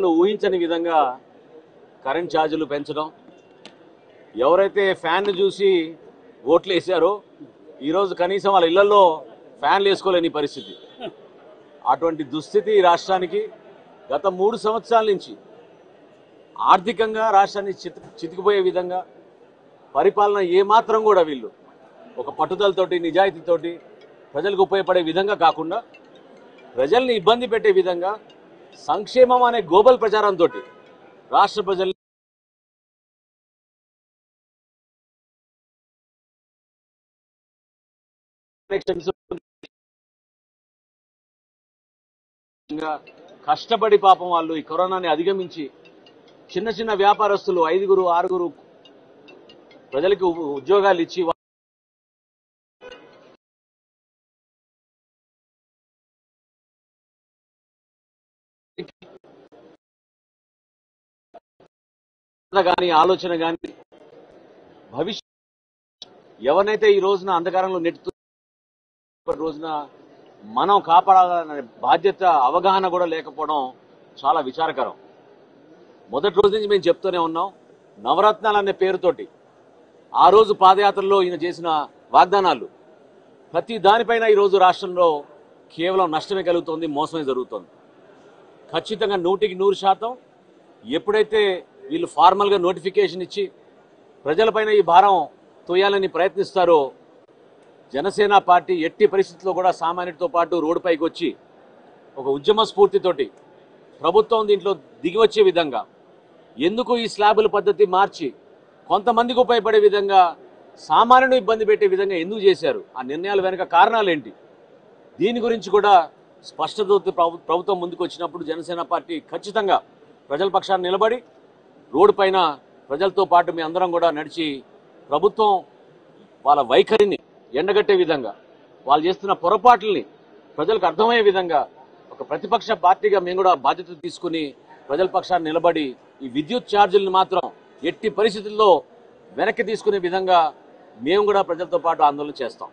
ప్రజలు ఊహించని విధంగా కరెంట్ ఛార్జీలు పెంచడం. ఎవరైతే ఫ్యాన్ను చూసి ఓట్లు వేసారో ఈరోజు కనీసం వాళ్ళ ఇళ్ళలో ఫ్యాన్లు వేసుకోలేని పరిస్థితి. అటువంటి దుస్థితి రాష్ట్రానికి గత మూడు సంవత్సరాల నుంచి ఆర్థికంగా రాష్ట్రాన్ని చితి చితికిపోయే విధంగా పరిపాలన ఏమాత్రం కూడా వీళ్ళు ఒక పట్టుదలతోటి నిజాయితీతోటి ప్రజలకు ఉపయోగపడే విధంగా కాకుండా ప్రజల్ని ఇబ్బంది పెట్టే విధంగా సంక్షేమం అనే గ్లోబల్ ప్రచారంతో రాష్ట్ర ప్రజల్ని కష్టపడి పాపం వాళ్ళు ఈ కరోనాని అధిగమించి చిన్న చిన్న వ్యాపారస్తులు ఐదుగురు ఆరుగురు ప్రజలకు ఉ- ఉద్యోగాలు ఇచ్చి కానీ ఆలోచన కానీ భవిష్యత్ ఎవరినైతే ఈ రోజున అంధకారంలో నెట్టుతూ రోజున మనం కాపాడాలనే బాధ్యత అవగాహన కూడా లేకపోవడం చాలా విచారకరం. మొదటి రోజు నుంచి మేము చెప్తూనే ఉన్నాం నవరత్నాలు అనే పేరుతోటి. ఆ రోజు పాదయాత్రలో ఈయన చేసిన వాగ్దానాలు. ప్రతి దానిపైన ఈరోజు రాష్ట్రంలో కేవలం నష్టమే కలుగుతోంది మోసమే జరుగుతోంది. ఖచ్చితంగా నూటికి నూరు శాతం ఎప్పుడైతే వీళ్ళు ఫార్మల్గా నోటిఫికేషన్ ఇచ్చి ప్రజలపైన ఈ భారం తోయాలని ప్రయత్నిస్తారో జనసేన పార్టీ ఎట్టి పరిస్థితుల్లో కూడా సామాన్యుడితో పాటు రోడ్డుపైకి వచ్చి ఒక ఉద్యమ స్ఫూర్తితోటి ప్రభుత్వం దీంట్లో దిగి వచ్చే విధంగా ఎందుకు ఈ స్లాబుల పద్ధతి మార్చి కొంతమందికి ఉపయోగపడే విధంగా సామాన్యుడు ఇబ్బంది పెట్టే విధంగా ఎందుకు చేశారు? ఆ నిర్ణయాల వెనుక కారణాలు ఏంటి? దీని గురించి కూడా స్పష్టత ప్రభుత్వం ముందుకు వచ్చినప్పుడు జనసేన పార్టీ ఖచ్చితంగా ప్రజల పక్షాన్ని నిలబడి రోడ్డు పైన ప్రజలతో పాటు మీ అందరం కూడా నడిచి ప్రభుత్వం వాళ్ళ వైఖరిని ఎండగట్టే విధంగా వాళ్ళు చేస్తున్న పొరపాట్లని ప్రజలకు అర్థమయ్యే విధంగా ఒక ప్రతిపక్ష పార్టీగా మేము కూడా బాధ్యత తీసుకుని ప్రజల పక్షాన్ని నిలబడి ఈ విద్యుత్ ఛార్జీలను మాత్రం ఎట్టి పరిస్థితుల్లో వెనక్కి తీసుకునే విధంగా మేము కూడా ప్రజలతో పాటు ఆందోళన చేస్తాం.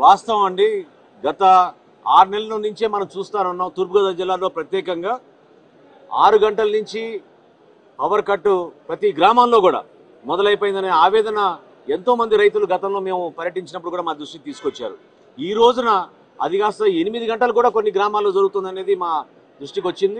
వాస్తవం అండి గత ఆరు నెలల నుంచే మనం చూస్తానున్నాం. తూర్పుగోదావరి జిల్లాలో ప్రత్యేకంగా ఆరు గంటల నుంచి పవర్ కట్ ప్రతి గ్రామాల్లో కూడా మొదలైపోయిందనే ఆవేదన ఎంతోమంది రైతులు గతంలో మేము పర్యటించినప్పుడు కూడా మా దృష్టికి తీసుకొచ్చారు. ఈ రోజున అది కాస్త ఎనిమిది గంటలు కూడా కొన్ని గ్రామాల్లో జరుగుతుందనేది మా దృష్టికి వచ్చింది.